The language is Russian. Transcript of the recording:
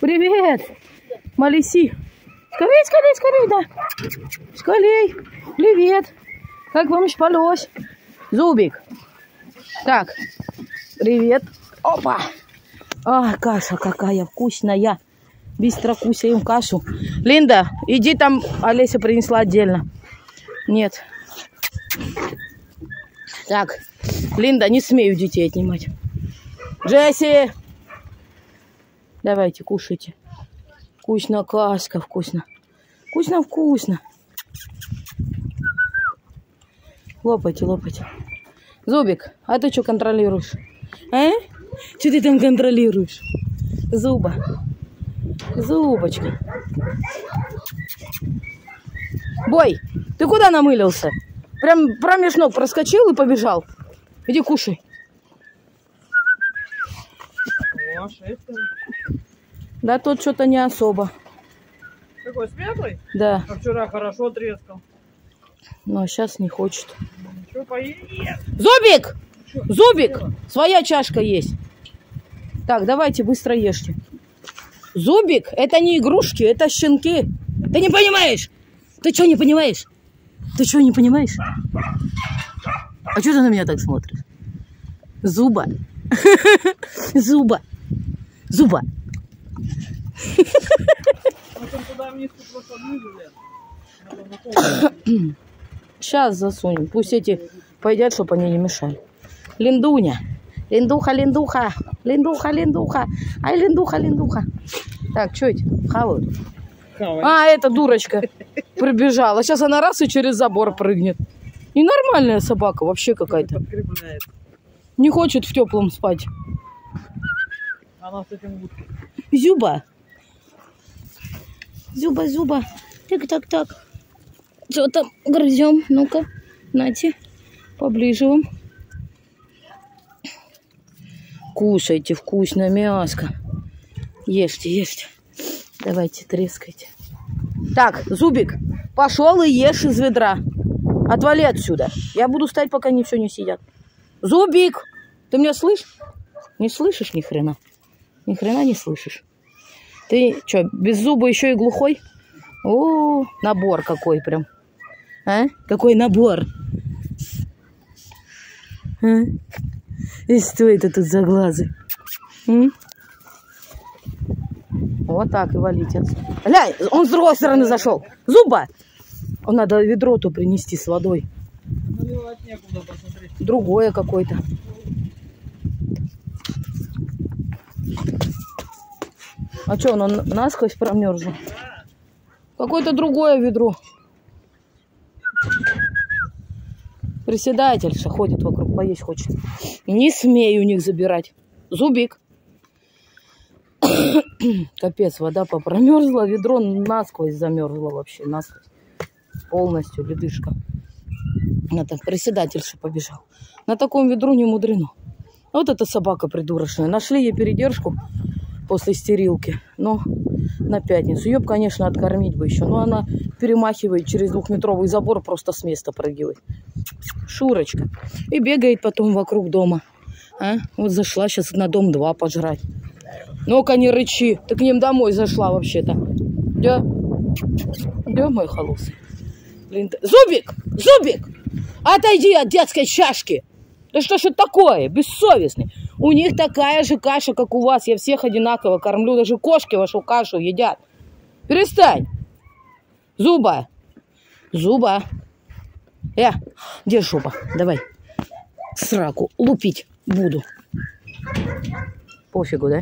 Привет! Малиси! Скорей, скорей, скорей, да! Скорей! Привет! Как вам спалось? Зубик! Так, привет! Опа! А, каша какая вкусная! Быстро кусаем кашу. Линда, иди там, Олеся принесла отдельно. Нет. Так, Линда, не смею детей отнимать. Джесси! Давайте, кушайте. Вкусно, каска, вкусно. Вкусно-вкусно. Лопайте, лопайте. Зубик, а ты что контролируешь? А? Что ты там контролируешь? Зуба. Зубочка. Бой, ты куда намылился? Прям промеж ног проскочил и побежал. Иди кушай. Шестеро. Да тот что-то не особо. Какой светлый? Да, А вчера хорошо трескал. но сейчас не хочет. Что поесть? Зубик! Зубик! Своя чашка есть. Так, давайте быстро ешьте. Зубик, это не игрушки, это щенки. Ты не понимаешь? Ты что не понимаешь? Ты что не понимаешь? А что ты на меня так смотришь? Зуба. Зуба. Зуба. Сейчас засунем. Пусть эти поедят, чтобы они не мешали. Линдуня. Линдуха, линдуха. Линдуха, линдуха. Ай, линдуха, линдуха. Так, что эти? Хавают. А, эта дурочка прибежала. Сейчас она раз и через забор прыгнет. Ненормальная собака вообще какая-то. Не хочет в теплом спать. Она с этим уткой. Зюба. Зюба, зюба. Так, так, так. Что там грызем? Ну-ка, нате. Поближе вам. Кушайте вкусное мяско. Ешьте, ешьте. Давайте, трескайте. Так, Зубик, пошел и ешь из ведра. Отвали отсюда. Я буду стоять, пока они все не сидят. Зубик, ты меня слышишь? Не слышишь ни хрена? Ни хрена не слышишь. Ты что, без зуба еще и глухой? О, набор какой прям. А? Какой набор? А? И что это тут за глазы? М? Вот так и валить. Ля, он с другой стороны зашел. Зуба! Он надо ведро-то принести с водой. Посмотри. Другое какое-то. А что, оно н- насквозь промерзло? Какое-то другое ведро. Председательша ходит вокруг, поесть хочет. Не смей у них забирать. Зубик. Капец, вода попромерзла, ведро насквозь замерзло вообще, насквозь. Полностью ледышка. Это председательша побежал. На таком ведру не мудрено. Вот эта собака придурочная. Нашли ей передержку после стерилки. Но на пятницу. Ее, конечно, откормить бы еще. Но она перемахивает через двухметровый забор, просто с места прыгивает. Шурочка. И бегает потом вокруг дома. А? Вот зашла сейчас на дом 2 пожрать. Ну-ка, не рычи. Ты к ним домой зашла вообще-то. Да? Да, мой холосый. Блин, Зубик! Зубик! Отойди от детской чашки! Да что ж это такое? Бессовестный. У них такая же каша, как у вас. Я всех одинаково кормлю. Даже кошки вашу кашу едят. Перестань. Зуба. Зуба. Э, где жопа? Давай. Сраку лупить буду. Пофигу, да?